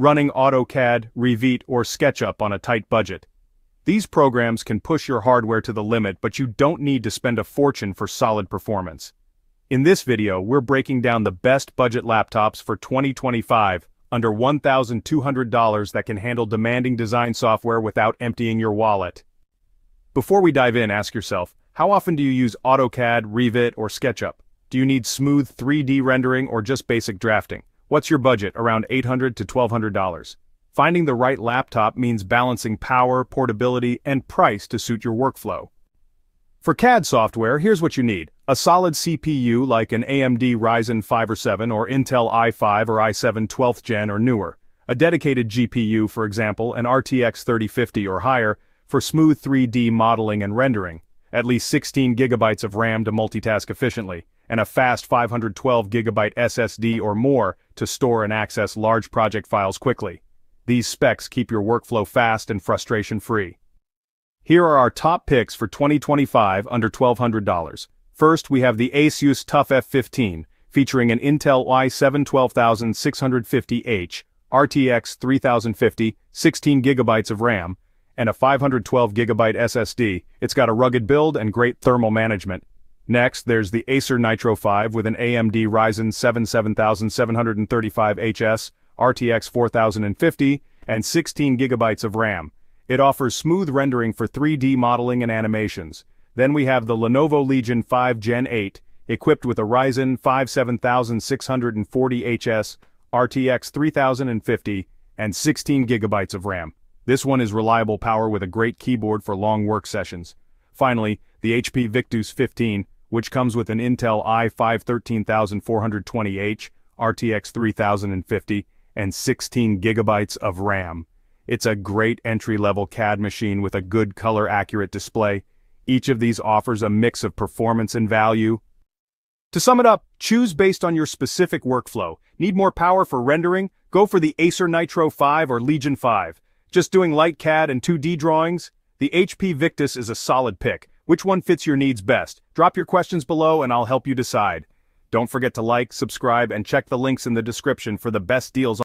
running AutoCAD, Revit, or SketchUp on a tight budget. These programs can push your hardware to the limit but you don't need to spend a fortune for solid performance. In this video, we're breaking down the best budget laptops for 2025 under $1,200 that can handle demanding design software without emptying your wallet. Before we dive in, ask yourself, how often do you use AutoCAD, Revit, or SketchUp? Do you need smooth 3D rendering or just basic drafting? What's your budget, around $800 to $1,200? Finding the right laptop means balancing power, portability, and price to suit your workflow. For CAD software, here's what you need. A solid CPU like an AMD Ryzen 5 or 7 or Intel i5 or i7 12th gen or newer. A dedicated GPU, for example, an RTX 3050 or higher, for smooth 3D modeling and rendering. At least 16 gigabytes of RAM to multitask efficiently, and a fast 512 gigabyte SSD or more to store and access large project files quickly. These specs keep your workflow fast and frustration-free. Here are our top picks for 2025 under $1,200. First, we have the Asus TUF F15, featuring an Intel i7 12650H, RTX 3050, 16GB of RAM, and a 512GB SSD. It's got a rugged build and great thermal management. Next, there's the Acer Nitro 5 with an AMD Ryzen 7 7735HS, RTX 4050, and 16GB of RAM. It offers smooth rendering for 3D modeling and animations. Then we have the Lenovo Legion 5 Gen 8, equipped with a Ryzen 5 7640HS, RTX 3050, and 16GB of RAM. This one is reliable power with a great keyboard for long work sessions. Finally, the HP Victus 15, which comes with an Intel i5 13420H, RTX 3050, and 16GB of RAM. It's a great entry-level CAD machine with a good color-accurate display. Each of these offers a mix of performance and value. To sum it up, choose based on your specific workflow. Need more power for rendering? Go for the Acer Nitro 5 or Legion 5. Just doing light CAD and 2D drawings? The HP Victus is a solid pick. Which one fits your needs best? Drop your questions below and I'll help you decide. Don't forget to like, subscribe, and check the links in the description for the best deals